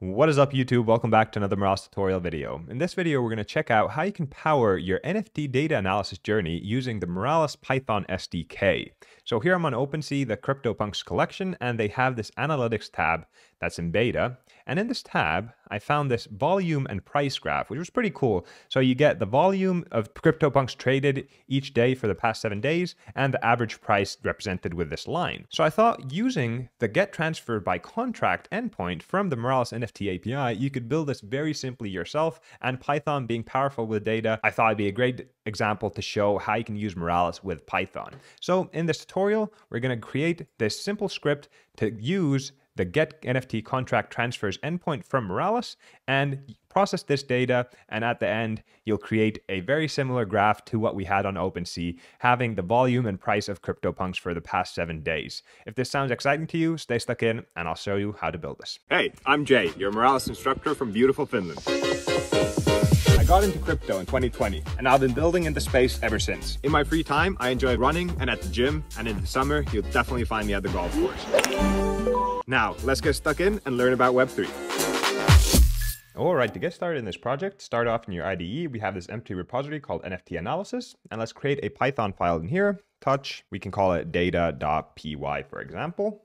What is up YouTube? Welcome back to another Moralis tutorial video. In this video, we're going to check out how you can power your NFT data analysis journey using the Moralis Python SDK. So here I'm on OpenSea, the CryptoPunks collection, and they have this analytics tab that's in beta. And in this tab, I found this volume and price graph, which was pretty cool. So you get the volume of CryptoPunks traded each day for the past seven days and the average price represented with this line. So I thought using the get transfer by contract endpoint from the Moralis NFT API, you could build this very simply yourself. And Python being powerful with data, I thought it'd be a great example to show how you can use Moralis with Python. So in this tutorial, we're going to create this simple script to use the get NFT contract transfers endpoint from Moralis and process this data. And at the end, you'll create a very similar graph to what we had on OpenSea, having the volume and price of CryptoPunks for the past seven days. If this sounds exciting to you, stay stuck in and I'll show you how to build this. Hey, I'm Jay, your Moralis instructor from beautiful Finland got into crypto in 2020 and I've been building in the space ever since. In my free time, I enjoy running and at the gym and in the summer, you'll definitely find me at the golf course. Now, let's get stuck in and learn about Web3. All right, to get started in this project, start off in your IDE. We have this empty repository called NFT analysis, and let's create a Python file in here. Touch, we can call it data.py, for example.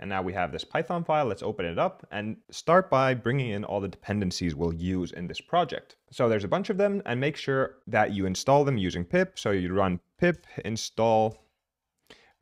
And now we have this Python file. Let's open it up and start by bringing in all the dependencies we'll use in this project. So there's a bunch of them and make sure that you install them using pip. So you run pip install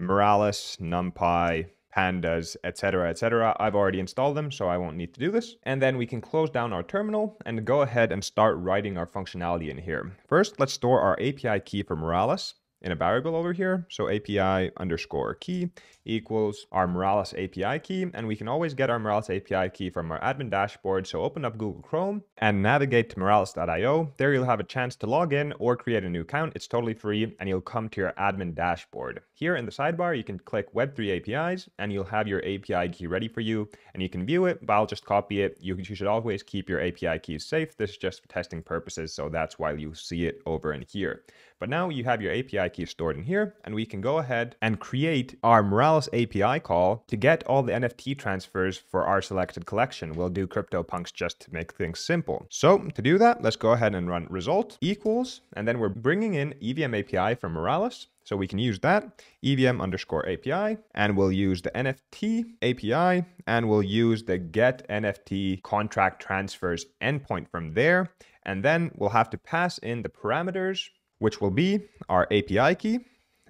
Moralis, NumPy, pandas, etc., etc. I've already installed them, so I won't need to do this. And then we can close down our terminal and go ahead and start writing our functionality in here. First, let's store our API key for Moralis in a variable over here. So API underscore key equals our Moralis API key. And we can always get our Moralis API key from our admin dashboard. So open up Google Chrome and navigate to moralis.io. There you'll have a chance to log in or create a new account. It's totally free and you'll come to your admin dashboard. Here in the sidebar, you can click Web3 APIs and you'll have your API key ready for you and you can view it, but I'll just copy it. You, you should always keep your API keys safe. This is just for testing purposes. So that's why you see it over in here. But now you have your API key stored in here and we can go ahead and create our Moralis API call to get all the NFT transfers for our selected collection. We'll do CryptoPunks just to make things simple. So to do that, let's go ahead and run result equals, and then we're bringing in EVM API from Moralis. So we can use that EVM underscore API and we'll use the NFT API and we'll use the get NFT contract transfers endpoint from there. And then we'll have to pass in the parameters which will be our API key.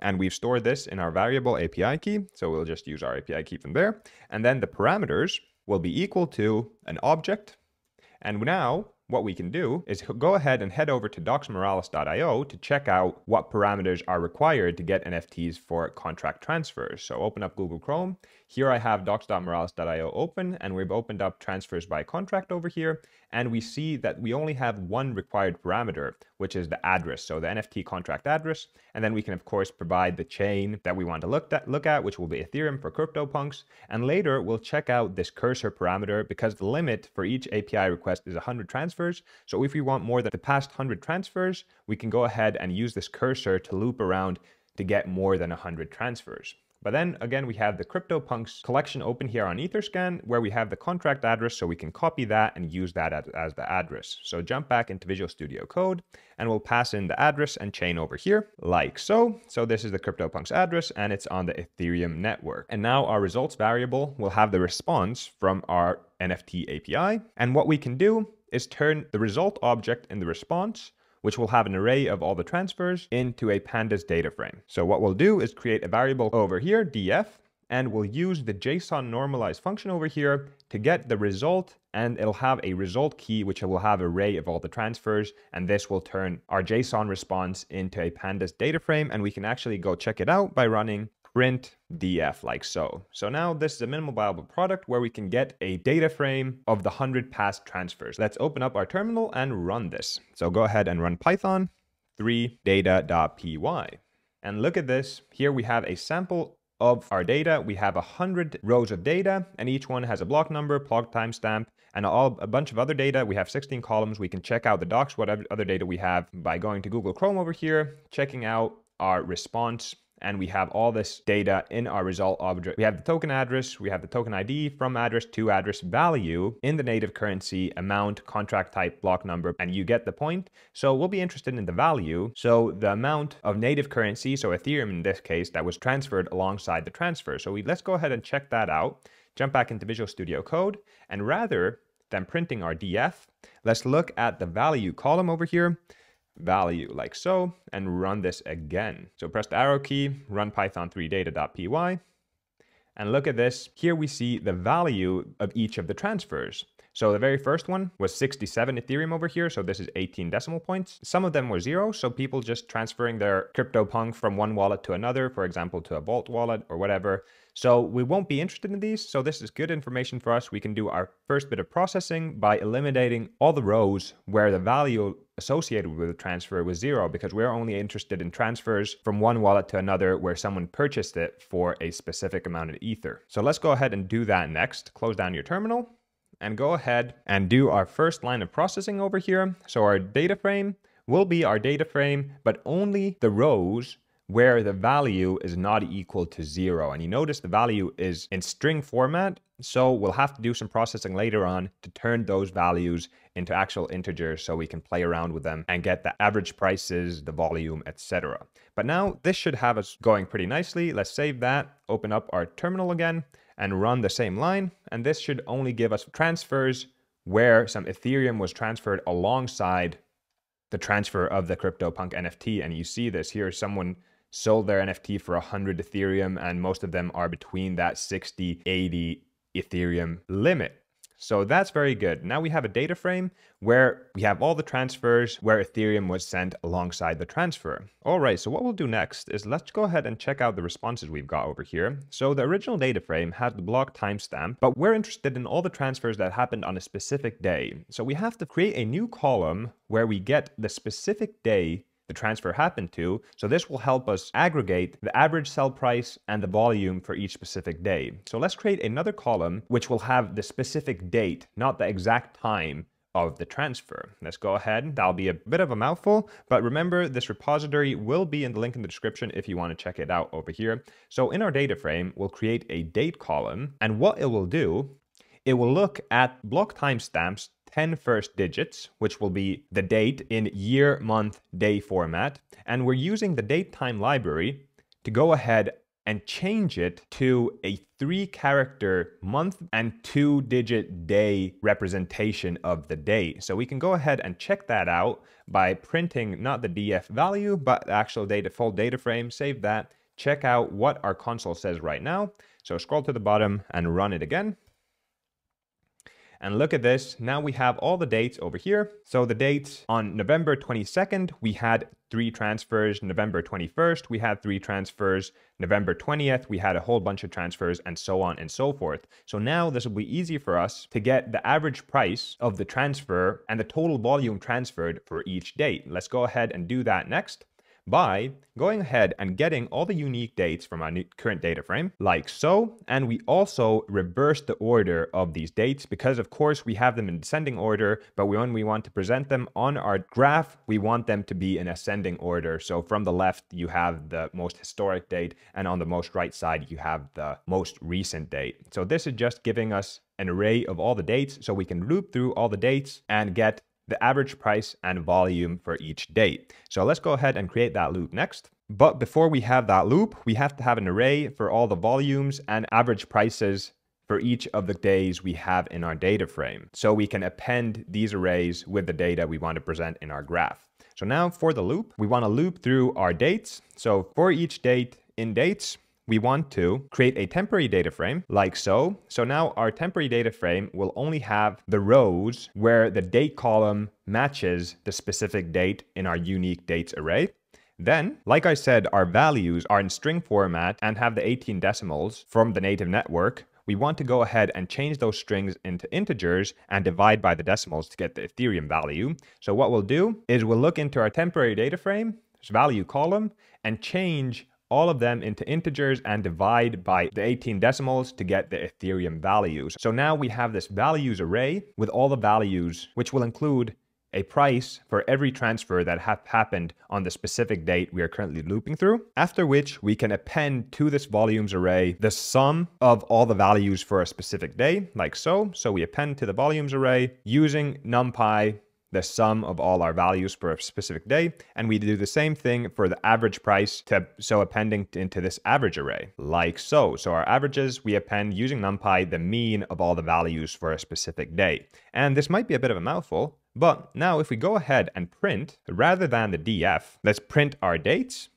And we've stored this in our variable API key. So we'll just use our API key from there. And then the parameters will be equal to an object. And now what we can do is go ahead and head over to docsmoralis.io to check out what parameters are required to get NFTs for contract transfers. So open up Google Chrome. Here I have docs.moralis.io open and we've opened up transfers by contract over here. And we see that we only have one required parameter, which is the address. So the NFT contract address. And then we can of course provide the chain that we want to look at, look at which will be Ethereum for CryptoPunks. And later we'll check out this cursor parameter because the limit for each API request is 100 transfers. So if we want more than the past 100 transfers, we can go ahead and use this cursor to loop around to get more than 100 transfers. But then again, we have the CryptoPunks collection open here on Etherscan, where we have the contract address, so we can copy that and use that as, as, the address. So jump back into Visual Studio Code, and we'll pass in the address and chain over here, like so. So this is the CryptoPunks address, and it's on the Ethereum network. And now our results variable will have the response from our NFT API. And what we can do is turn the result object in the response which will have an array of all the transfers into a pandas data frame. So what we'll do is create a variable over here, df, and we'll use the JSON normalize function over here to get the result and it'll have a result key which will have an array of all the transfers and this will turn our JSON response into a pandas data frame and we can actually go check it out by running print df like so. So now this is a minimal viable product where we can get a data frame of the 100 past transfers. Let's open up our terminal and run this. So go ahead and run python 3 data.py. And look at this. Here we have a sample of our data. We have 100 rows of data and each one has a block number, block timestamp, and all, a bunch of other data. We have 16 columns. We can check out the docs, what other data we have by going to Google Chrome over here, checking out our response and we have all this data in our result object. We have the token address, we have the token ID from address to address value in the native currency, amount, contract type, block number, and you get the point. So we'll be interested in the value. So the amount of native currency, so Ethereum in this case, that was transferred alongside the transfer. So we, let's go ahead and check that out. Jump back into Visual Studio Code, and rather than printing our df, let's look at the value column over here value like so and run this again. So press the arrow key, run python3 data.py and look at this. Here we see the value of each of the transfers. So the very first one was 67 Ethereum over here. So this is 18 decimal points. Some of them were zero. So people just transferring their CryptoPunk from one wallet to another, for example, to a Vault wallet or whatever. So we won't be interested in these. So this is good information for us. We can do our first bit of processing by eliminating all the rows where the value associated with the transfer was zero because we're only interested in transfers from one wallet to another where someone purchased it for a specific amount of ether. So let's go ahead and do that next. Close down your terminal and go ahead and do our first line of processing over here. So our data frame will be our data frame, but only the rows where the value is not equal to zero. And you notice the value is in string format. So we'll have to do some processing later on to turn those values into actual integers so we can play around with them and get the average prices, the volume, etc. But now this should have us going pretty nicely. Let's save that, open up our terminal again and run the same line. And this should only give us transfers where some Ethereum was transferred alongside the transfer of the CryptoPunk NFT. And you see this here, someone sold their NFT for 100 Ethereum, and most of them are between that 60, 80 Ethereum limit. So that's very good. Now we have a data frame where we have all the transfers where Ethereum was sent alongside the transfer. All right, so what we'll do next is let's go ahead and check out the responses we've got over here. So the original data frame had the block timestamp, but we're interested in all the transfers that happened on a specific day. So we have to create a new column where we get the specific day the transfer happened to. So this will help us aggregate the average sell price and the volume for each specific day. So let's create another column which will have the specific date, not the exact time of the transfer. Let's go ahead. That'll be a bit of a mouthful, but remember this repository will be in the link in the description if you want to check it out over here. So in our data frame, we'll create a date column and what it will do, it will look at block timestamps 10 first digits, which will be the date in year, month, day format. And we're using the date time library to go ahead and change it to a three character month and two digit day representation of the date. So we can go ahead and check that out by printing not the DF value, but the actual data full data frame, save that, check out what our console says right now. So scroll to the bottom and run it again. And look at this. Now we have all the dates over here. So the dates on November 22nd, we had three transfers. November 21st, we had three transfers. November 20th, we had a whole bunch of transfers and so on and so forth. So now this will be easy for us to get the average price of the transfer and the total volume transferred for each date. Let's go ahead and do that next by going ahead and getting all the unique dates from our current data frame, like so. And we also reverse the order of these dates because, of course, we have them in descending order, but when we want to present them on our graph, we want them to be in ascending order. So from the left, you have the most historic date, and on the most right side, you have the most recent date. So this is just giving us an array of all the dates so we can loop through all the dates and get the average price and volume for each date. So let's go ahead and create that loop next. But before we have that loop, we have to have an array for all the volumes and average prices for each of the days we have in our data frame. So we can append these arrays with the data we want to present in our graph. So now for the loop, we want to loop through our dates. So for each date in dates, we want to create a temporary data frame like so. So now our temporary data frame will only have the rows where the date column matches the specific date in our unique dates array. Then, like I said, our values are in string format and have the 18 decimals from the native network. We want to go ahead and change those strings into integers and divide by the decimals to get the Ethereum value. So what we'll do is we'll look into our temporary data frame, value column, and change all of them into integers and divide by the 18 decimals to get the Ethereum values. So now we have this values array with all the values, which will include a price for every transfer that have happened on the specific date we are currently looping through, after which we can append to this volumes array the sum of all the values for a specific day, like so. So we append to the volumes array using numpy the sum of all our values for a specific day. And we do the same thing for the average price to so appending into this average array, like so. So our averages, we append using NumPy the mean of all the values for a specific day. And this might be a bit of a mouthful, but now if we go ahead and print, rather than the df, let's print our dates,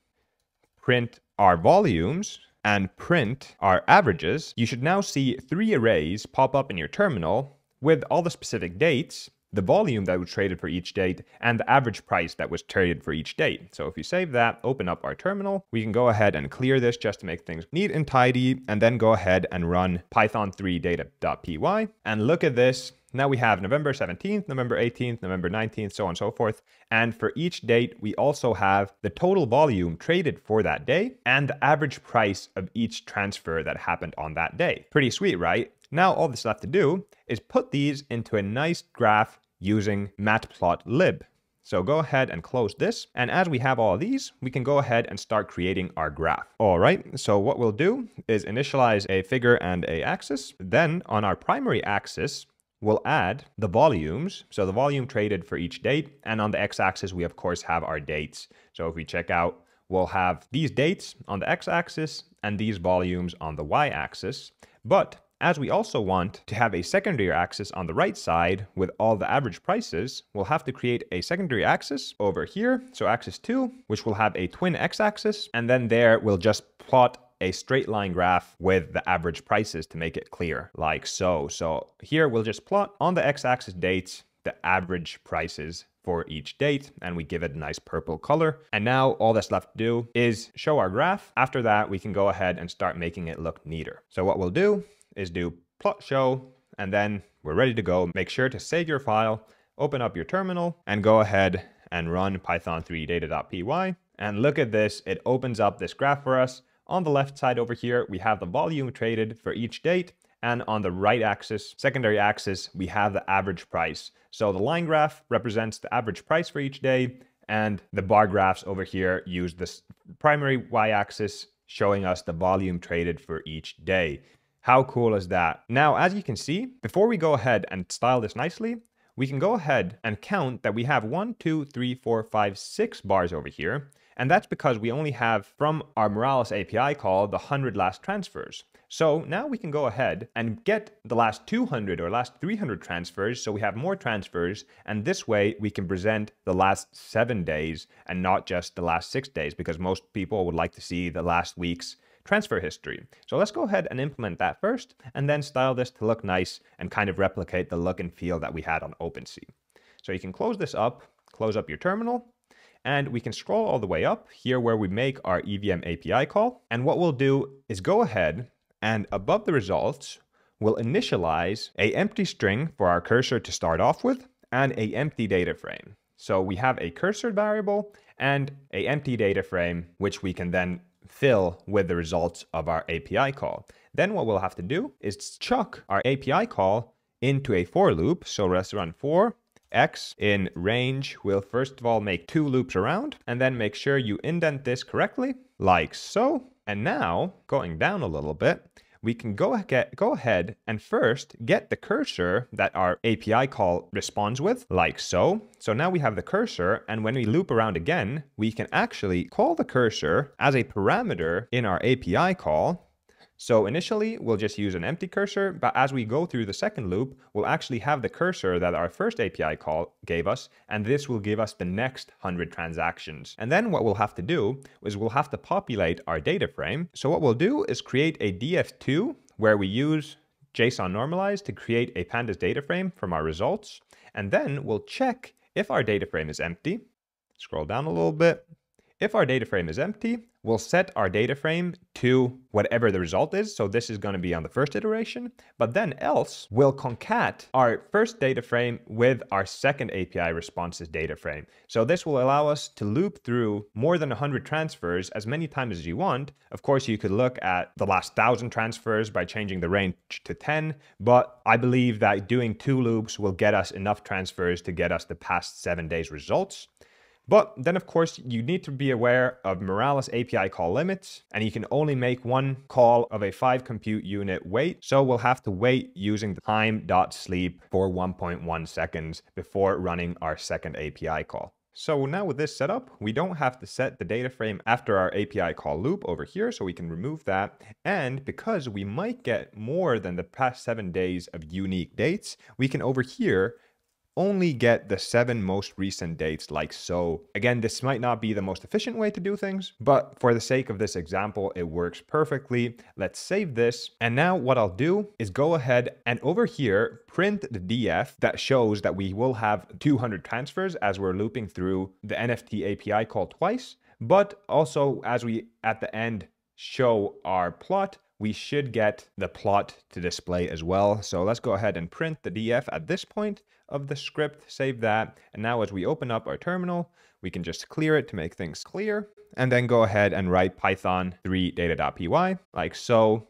print our volumes, and print our averages, you should now see three arrays pop up in your terminal with all the specific dates the volume that was traded for each date, and the average price that was traded for each date. So if you save that, open up our terminal, we can go ahead and clear this just to make things neat and tidy, and then go ahead and run python3 data.py. And look at this. Now we have November 17th, November 18th, November 19th, so on and so forth. And for each date, we also have the total volume traded for that day and the average price of each transfer that happened on that day. Pretty sweet, right? Now all that's left to do is put these into a nice graph using matplotlib. So go ahead and close this. And as we have all these, we can go ahead and start creating our graph. All right, so what we'll do is initialize a figure and a axis. Then on our primary axis, we'll add the volumes. So the volume traded for each date. And on the x-axis, we of course have our dates. So if we check out, we'll have these dates on the x-axis and these volumes on the y-axis. But as we also want to have a secondary axis on the right side with all the average prices, we'll have to create a secondary axis over here. So axis 2, which will have a twin x-axis. And then there we'll just plot a straight line graph with the average prices to make it clear, like so. So here we'll just plot on the x-axis dates the average prices for each date and we give it a nice purple color. And now all that's left to do is show our graph. After that, we can go ahead and start making it look neater. So what we'll do is do plot show, and then we're ready to go. Make sure to save your file, open up your terminal, and go ahead and run python3 data.py. And look at this, it opens up this graph for us. On the left side over here, we have the volume traded for each date. And on the right axis, secondary axis, we have the average price. So the line graph represents the average price for each day. And the bar graphs over here use this primary y-axis showing us the volume traded for each day. How cool is that? Now, as you can see, before we go ahead and style this nicely, we can go ahead and count that we have one, two, three, four, five, six bars over here. And that's because we only have from our Moralis API call the 100 last transfers. So now we can go ahead and get the last 200 or last 300 transfers so we have more transfers and this way we can present the last seven days and not just the last six days because most people would like to see the last week's transfer history. So let's go ahead and implement that first, and then style this to look nice and kind of replicate the look and feel that we had on OpenSea. So you can close this up, close up your terminal, and we can scroll all the way up here where we make our EVM API call. And what we'll do is go ahead and above the results, we'll initialize a empty string for our cursor to start off with and a empty data frame. So we have a cursor variable and a empty data frame, which we can then fill with the results of our API call. Then what we'll have to do is chuck our API call into a for loop. So let's run for x in range. We'll first of all make two loops around and then make sure you indent this correctly like so. And now going down a little bit, we can go, get, go ahead and first get the cursor that our API call responds with, like so. So now we have the cursor, and when we loop around again, we can actually call the cursor as a parameter in our API call, so initially, we'll just use an empty cursor, but as we go through the second loop, we'll actually have the cursor that our first API call gave us, and this will give us the next 100 transactions. And then what we'll have to do is we'll have to populate our data frame. So what we'll do is create a df2 where we use JSON normalize to create a pandas data frame from our results. And then we'll check if our data frame is empty. Scroll down a little bit. If our data frame is empty, we'll set our data frame to whatever the result is. So this is going to be on the first iteration, but then else we'll concat our first data frame with our second API responses data frame. So this will allow us to loop through more than 100 transfers as many times as you want. Of course, you could look at the last thousand transfers by changing the range to 10, but I believe that doing two loops will get us enough transfers to get us the past seven days results. But then, of course, you need to be aware of Moralis API call limits, and you can only make one call of a 5 compute unit weight. So we'll have to wait using the time.sleep for 1.1 seconds before running our second API call. So now with this setup, we don't have to set the data frame after our API call loop over here, so we can remove that. And because we might get more than the past seven days of unique dates, we can over here only get the seven most recent dates like so. Again, this might not be the most efficient way to do things, but for the sake of this example, it works perfectly. Let's save this. And now what I'll do is go ahead and over here, print the DF that shows that we will have 200 transfers as we're looping through the NFT API call twice. But also as we at the end show our plot, we should get the plot to display as well. So let's go ahead and print the DF at this point of the script, save that. And now as we open up our terminal, we can just clear it to make things clear and then go ahead and write python 3 data.py like so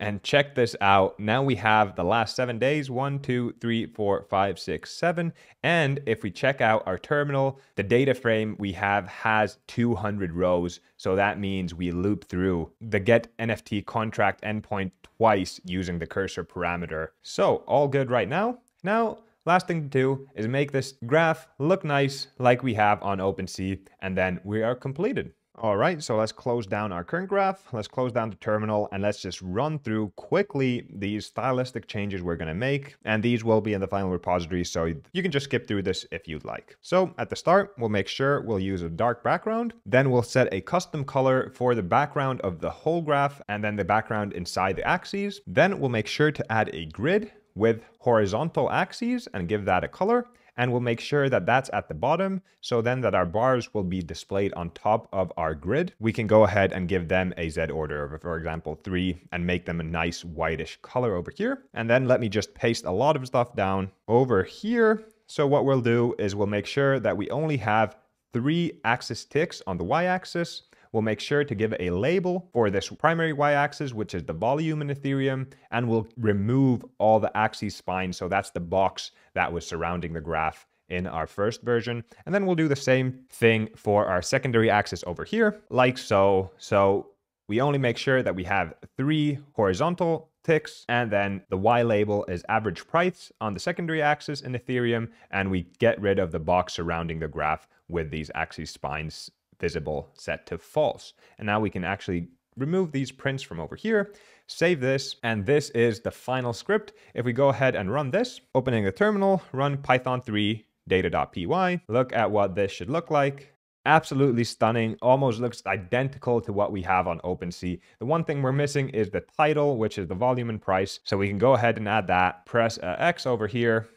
and check this out. Now we have the last seven days one, two, three, four, five, six, seven. And if we check out our terminal, the data frame we have has 200 rows. So that means we loop through the get NFT contract endpoint twice using the cursor parameter. So all good right now. Now, last thing to do is make this graph look nice like we have on OpenSea, and then we are completed. All right, so let's close down our current graph. Let's close down the terminal and let's just run through quickly these stylistic changes we're gonna make. And these will be in the final repository, so you can just skip through this if you'd like. So at the start, we'll make sure we'll use a dark background. Then we'll set a custom color for the background of the whole graph and then the background inside the axes. Then we'll make sure to add a grid with horizontal axes and give that a color and we'll make sure that that's at the bottom so then that our bars will be displayed on top of our grid. We can go ahead and give them a Z order of, for example, three and make them a nice whitish color over here. And then let me just paste a lot of stuff down over here. So what we'll do is we'll make sure that we only have three axis ticks on the y-axis We'll make sure to give a label for this primary y-axis, which is the volume in Ethereum, and we'll remove all the axis spines. So that's the box that was surrounding the graph in our first version. And then we'll do the same thing for our secondary axis over here, like so. So we only make sure that we have three horizontal ticks, and then the Y label is average price on the secondary axis in Ethereum, and we get rid of the box surrounding the graph with these axis spines visible set to false. And now we can actually remove these prints from over here, save this, and this is the final script. If we go ahead and run this, opening the terminal, run python 3 data.py, look at what this should look like. Absolutely stunning, almost looks identical to what we have on OpenSea. The one thing we're missing is the title, which is the volume and price. So we can go ahead and add that, press uh, X over here,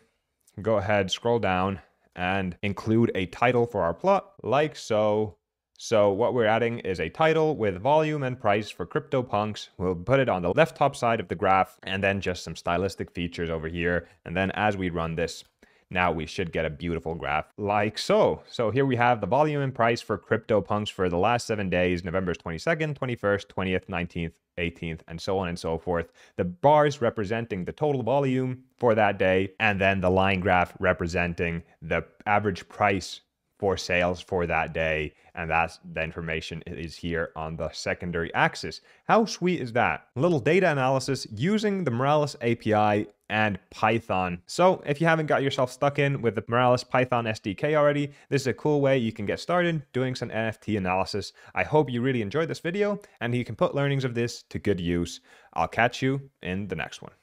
go ahead, scroll down, and include a title for our plot, like so. So what we're adding is a title with volume and price for CryptoPunks. We'll put it on the left top side of the graph and then just some stylistic features over here. And then as we run this, now we should get a beautiful graph like so. So here we have the volume and price for CryptoPunks for the last seven days, November 22nd, 21st, 20th, 19th, 18th, and so on and so forth. The bars representing the total volume for that day, and then the line graph representing the average price for sales for that day. And that's the information is here on the secondary axis. How sweet is that? Little data analysis using the Moralis API and Python. So if you haven't got yourself stuck in with the Moralis Python SDK already, this is a cool way you can get started doing some NFT analysis. I hope you really enjoyed this video and you can put learnings of this to good use. I'll catch you in the next one.